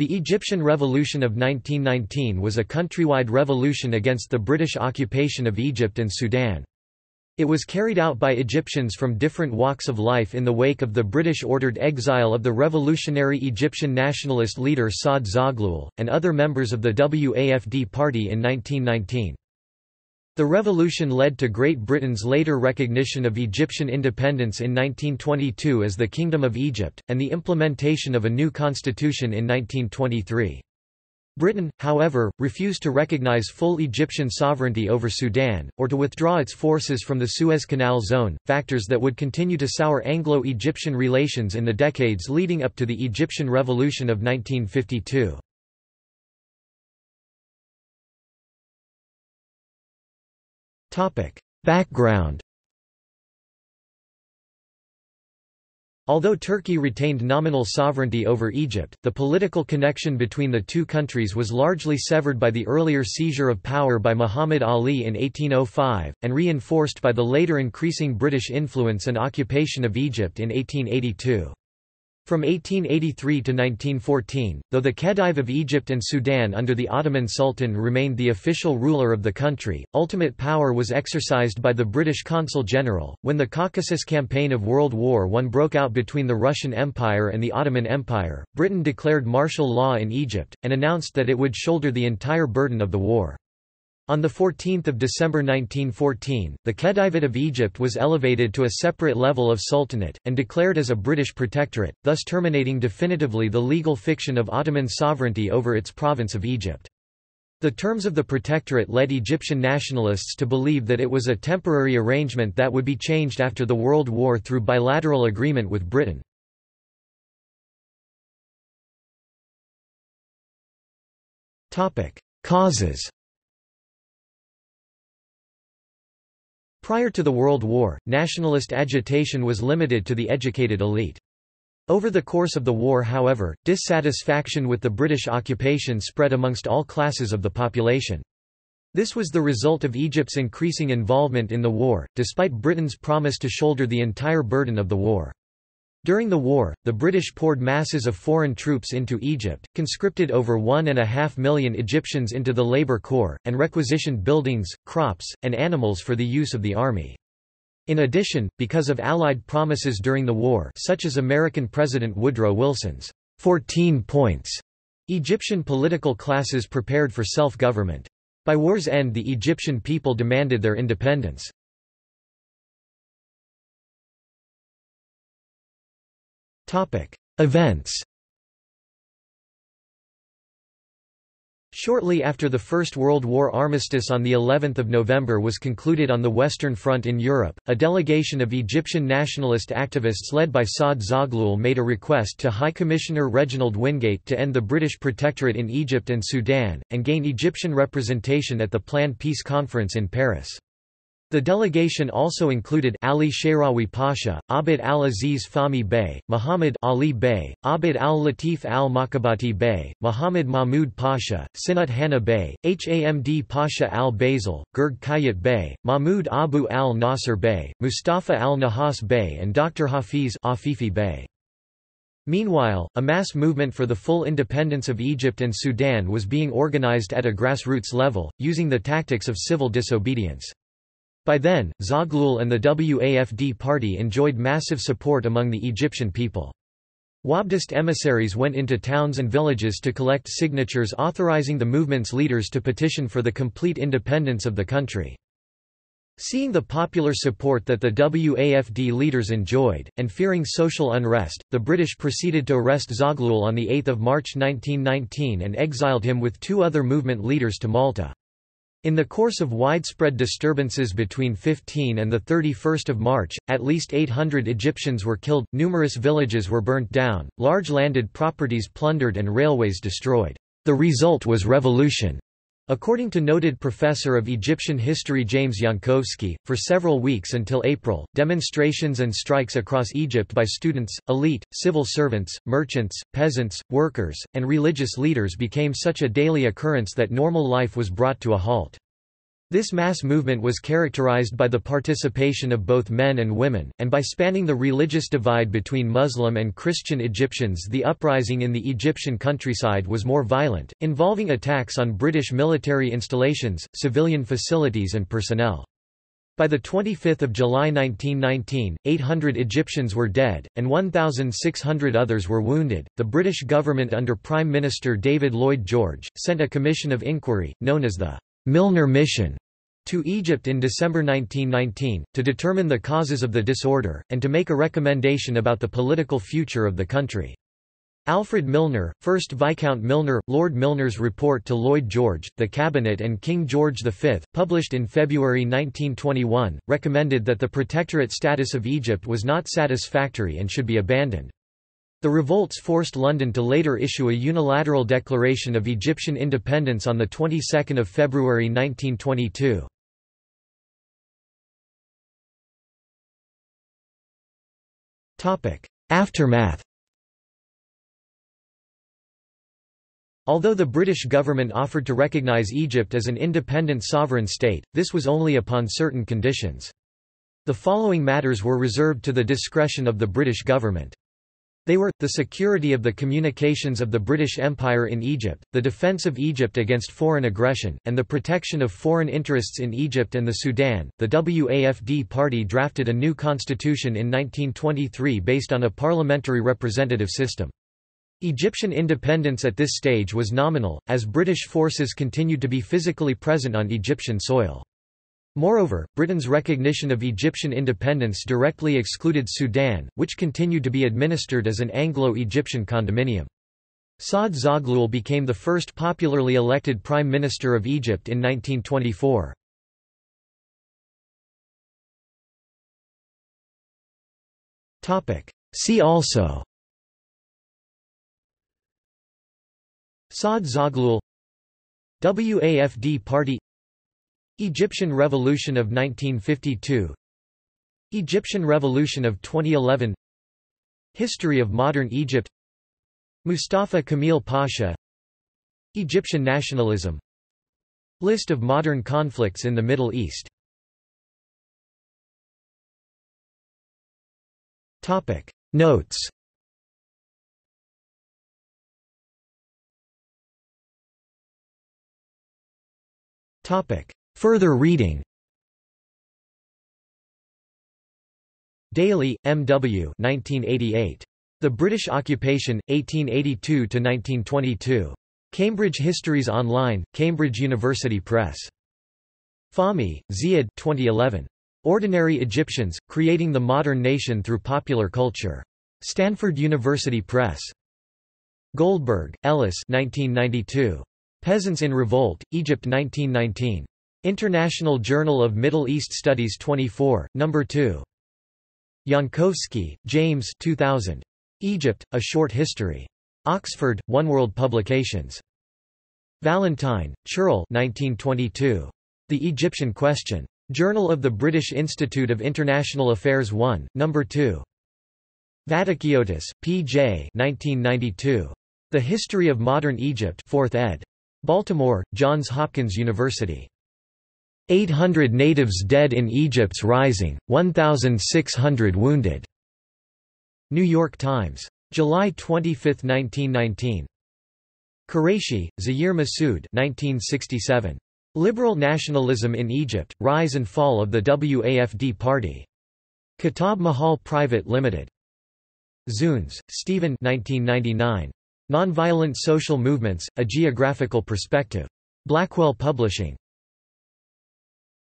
The Egyptian Revolution of 1919 was a countrywide revolution against the British occupation of Egypt and Sudan. It was carried out by Egyptians from different walks of life in the wake of the British-ordered exile of the revolutionary Egyptian nationalist leader Saad Zaghloul, and other members of the WAFD party in 1919. The revolution led to Great Britain's later recognition of Egyptian independence in 1922 as the Kingdom of Egypt, and the implementation of a new constitution in 1923. Britain, however, refused to recognize full Egyptian sovereignty over Sudan, or to withdraw its forces from the Suez Canal zone, factors that would continue to sour Anglo-Egyptian relations in the decades leading up to the Egyptian Revolution of 1952. Background Although Turkey retained nominal sovereignty over Egypt, the political connection between the two countries was largely severed by the earlier seizure of power by Muhammad Ali in 1805, and reinforced by the later increasing British influence and occupation of Egypt in 1882. From 1883 to 1914, though the Khedive of Egypt and Sudan under the Ottoman Sultan remained the official ruler of the country, ultimate power was exercised by the British Consul General. When the Caucasus Campaign of World War I broke out between the Russian Empire and the Ottoman Empire, Britain declared martial law in Egypt, and announced that it would shoulder the entire burden of the war. On 14 December 1914, the Khedivate of Egypt was elevated to a separate level of sultanate, and declared as a British protectorate, thus terminating definitively the legal fiction of Ottoman sovereignty over its province of Egypt. The terms of the protectorate led Egyptian nationalists to believe that it was a temporary arrangement that would be changed after the World War through bilateral agreement with Britain. Causes Prior to the World War, nationalist agitation was limited to the educated elite. Over the course of the war however, dissatisfaction with the British occupation spread amongst all classes of the population. This was the result of Egypt's increasing involvement in the war, despite Britain's promise to shoulder the entire burden of the war. During the war, the British poured masses of foreign troops into Egypt, conscripted over one and a half million Egyptians into the labor corps, and requisitioned buildings, crops, and animals for the use of the army. In addition, because of Allied promises during the war such as American President Woodrow Wilson's 14 points, Egyptian political classes prepared for self-government. By war's end the Egyptian people demanded their independence. Events Shortly after the First World War armistice on the 11th of November was concluded on the Western Front in Europe, a delegation of Egyptian nationalist activists led by Saad Zaghloul made a request to High Commissioner Reginald Wingate to end the British protectorate in Egypt and Sudan, and gain Egyptian representation at the planned peace conference in Paris. The delegation also included Ali Shayrawi Pasha, Abd al-Aziz Fahmi Bey, Muhammad Ali Bey, Abd al-Latif al-Makabati Bey, Muhammad Mahmud Pasha, Sinut Hanna Bey, Hamd Pasha al-Basil, Gurg Kayat Bey, Mahmud Abu al-Nasser Bey, Mustafa al-Nahas Bey and Dr. Hafiz Afifi Bey. Meanwhile, a mass movement for the full independence of Egypt and Sudan was being organized at a grassroots level, using the tactics of civil disobedience. By then, Zaghloul and the WAFD party enjoyed massive support among the Egyptian people. Wafdist emissaries went into towns and villages to collect signatures authorizing the movement's leaders to petition for the complete independence of the country. Seeing the popular support that the WAFD leaders enjoyed, and fearing social unrest, the British proceeded to arrest Zaghloul on 8 March 1919 and exiled him with two other movement leaders to Malta. In the course of widespread disturbances between 15 and 31 March, at least 800 Egyptians were killed, numerous villages were burnt down, large landed properties plundered and railways destroyed. The result was revolution. According to noted professor of Egyptian history James Jankowski, for several weeks until April, demonstrations and strikes across Egypt by students, elite, civil servants, merchants, peasants, workers, and religious leaders became such a daily occurrence that normal life was brought to a halt. This mass movement was characterized by the participation of both men and women, and by spanning the religious divide between Muslim and Christian Egyptians the uprising in the Egyptian countryside was more violent, involving attacks on British military installations, civilian facilities and personnel. By 25 July 1919, 800 Egyptians were dead, and 1,600 others were wounded. The British government under Prime Minister David Lloyd George sent a commission of inquiry, known as the Milner Mission to Egypt in December 1919, to determine the causes of the disorder, and to make a recommendation about the political future of the country. Alfred Milner, 1st Viscount Milner, Lord Milner's report to Lloyd George, the Cabinet and King George V, published in February 1921, recommended that the protectorate status of Egypt was not satisfactory and should be abandoned. The revolts forced London to later issue a unilateral declaration of Egyptian independence on the 22nd of February 1922. Topic: Aftermath. Although the British government offered to recognise Egypt as an independent sovereign state, this was only upon certain conditions. The following matters were reserved to the discretion of the British government. They were, the security of the communications of the British Empire in Egypt, the defence of Egypt against foreign aggression, and the protection of foreign interests in Egypt and the Sudan. The WAFD party drafted a new constitution in 1923 based on a parliamentary representative system. Egyptian independence at this stage was nominal, as British forces continued to be physically present on Egyptian soil. Moreover, Britain's recognition of Egyptian independence directly excluded Sudan, which continued to be administered as an Anglo-Egyptian condominium. Saad Zaghloul became the first popularly elected Prime Minister of Egypt in 1924. See also Saad Zaghloul WAFD Party Egyptian Revolution of 1952 Egyptian Revolution of 2011 History of modern Egypt. Mustafa Kemal Pasha. Egyptian nationalism. List of modern conflicts in the Middle East. Topic. Notes. Topic Further reading Daly, M. W. 1988. The British Occupation, 1882–1922. Cambridge Histories Online, Cambridge University Press. Fahmy, Ziad 2011. Ordinary Egyptians, Creating the Modern Nation Through Popular Culture. Stanford University Press. Goldberg, Ellis 1992. Peasants in Revolt, Egypt 1919. International Journal of Middle East Studies 24, No. 2. Jankowski, James 2000. Egypt, A Short History. Oxford, One World Publications. Valentine, Chirol 1922. The Egyptian Question. Journal of the British Institute of International Affairs 1, No. 2. Vatikiotis, P. J. 1992. The History of Modern Egypt 4th ed. Baltimore, Johns Hopkins University. 800 natives dead in Egypt's rising, 1,600 wounded. New York Times. July 25, 1919. Qureshi, Zahir Masood 1967. Liberal Nationalism in Egypt, Rise and Fall of the WAFD Party. Kitab Mahal Private Limited. Zunes, Stephen 1999. Nonviolent Social Movements, A Geographical Perspective. Blackwell Publishing.